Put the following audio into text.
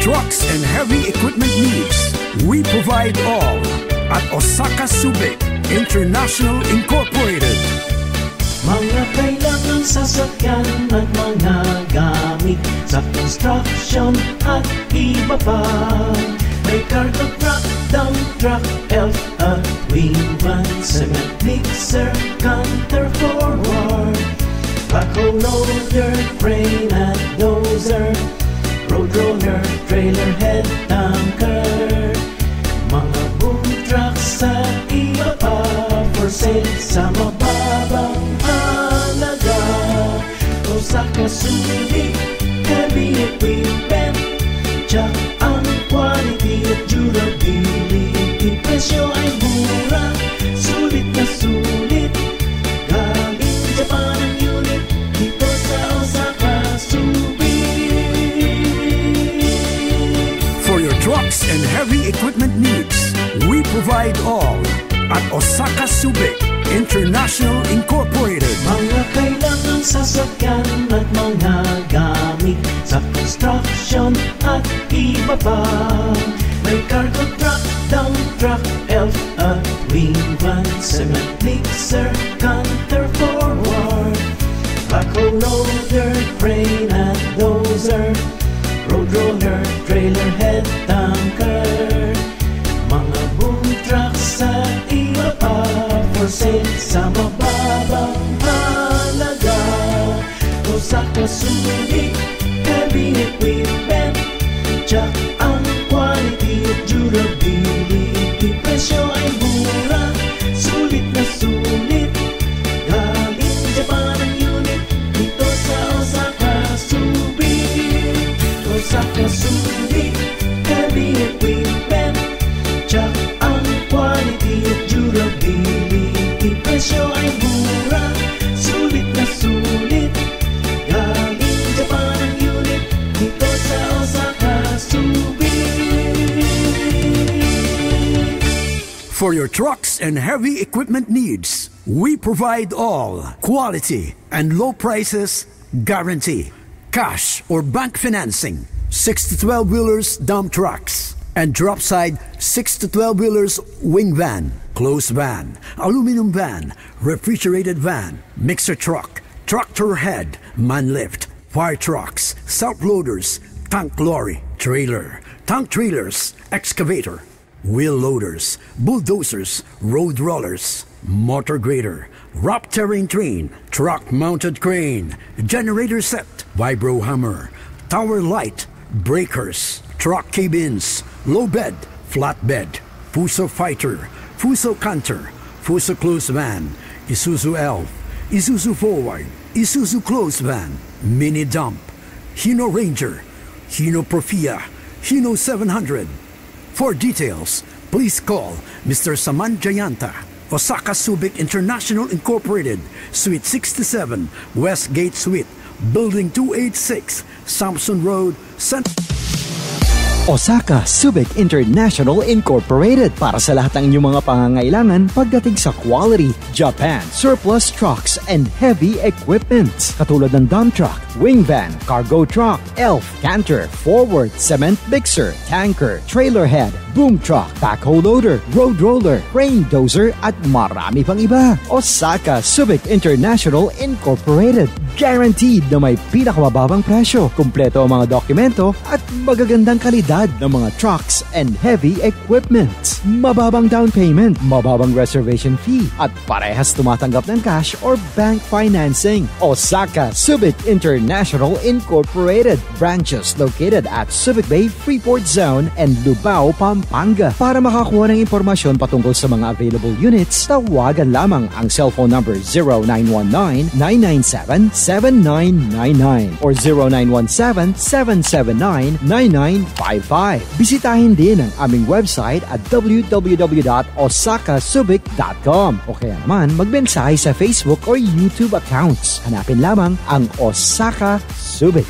trucks and heavy equipment needs, we provide all at Osaka Subic International Incorporated. Mga kailangan sasakyan at mga gamit sa construction at iba pa. May cargo truck, dump truck, elf at wing van, cement mixer, counter forward, backhoe loader, crane at dozer, trailer head, tanker, mga boom trucks sa iba pa for sale sa mababang halaga. Osaka Subic, heavy equipment, Tsak ang and heavy equipment needs, we provide all at Osaka Subic International Incorporated. Mga kailangan sasakyan at mga gamit sa construction at iba pa. May cargo truck, dump truck, elf at wing van, cement mixer, counter say summer. For your trucks and heavy equipment needs, we provide all quality and low prices guarantee. Cash or bank financing, 6 to 12 wheelers dump trucks, and drop side 6 to 12 wheelers wing van, closed van, aluminum van, refrigerated van, mixer truck, tractor head, man lift, fire trucks, self loaders, tank lorry, trailer, tank trailers, excavator, wheel loaders, bulldozers, road rollers, motor grader, rock terrain train, truck mounted crane, generator set, vibro hammer, tower light, breakers, truck cabins, low bed, flat bed, Fuso fighter, Fuso canter, Fuso closed van, Isuzu Elf, Isuzu forward, Isuzu closed van, mini dump, Hino Ranger, Hino Profia, Hino 700, for details, please call Mr. Saman Jayanta, Osaka Subic International Incorporated, Suite 67, Westgate Suite, Building 286, Samson Road, San... Osaka Subic International Incorporated para sa lahat ng inyong mga pangangailangan pagdating sa quality, Japan, surplus trucks, and heavy equipments katulad ng dump truck, wing van, cargo truck, elf, canter, forward, cement mixer, tanker, trailer head, boom truck, backhoe loader, road roller, crane dozer, at marami pang iba. Osaka Subic International Incorporated. Guaranteed na may pinakamababang presyo, kumpleto ang mga dokumento at magagandang kalidad ng mga trucks and heavy equipment. Mababang down payment, mababang reservation fee, at parehas tumatanggap ng cash or bank financing. Osaka Subic International Incorporated. Branches located at Subic Bay, Freeport Zone, and Lubao, Pampanga. Para makakuha ng impormasyon patungkol sa mga available units, tawagan lamang ang cellphone number 0919-997-7999 or 0917-779-9955. Bisitahin din ang aming website at www.osakasubic.com o kaya naman magmensahe sa Facebook or YouTube accounts. Hanapin lamang ang Osaka Subic.